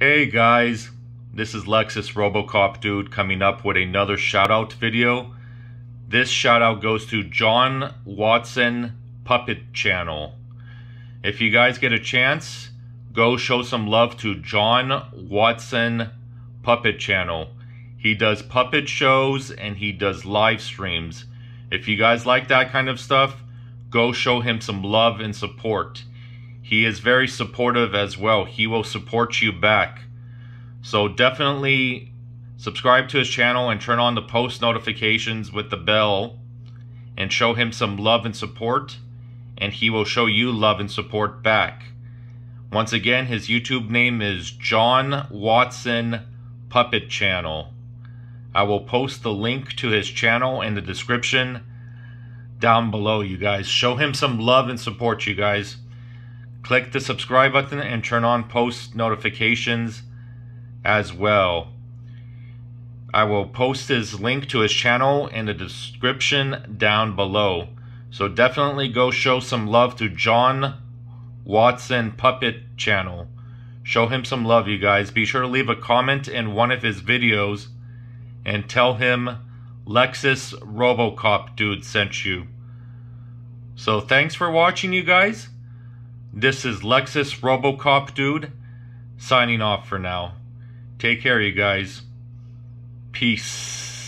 Hey guys, this is Lexus Robocop Dude coming up with another shout out video. This shout out goes to John Watson Puppet Channel. If you guys get a chance, go show some love to John Watson Puppet Channel. He does puppet shows and he does live streams. If you guys like that kind of stuff, go show him some love and support. He is very supportive as well. He will support you back. So definitely subscribe to his channel and turn on the post notifications with the bell and show him some love and support and he will show you love and support back. Once again, his YouTube name is John Watson Puppet Channel. I will post the link to his channel in the description down below, you guys. Show him some love and support, you guys. Click the subscribe button and turn on post notifications as well. I will post his link to his channel in the description down below. So definitely go show some love to John Watson Puppet Channel. Show him some love, you guys. Be sure to leave a comment in one of his videos and tell him Lexus Robocop dude sent you. So thanks for watching, you guys. This is Lexus Robocop dude signing off for now. Take care, you guys. Peace.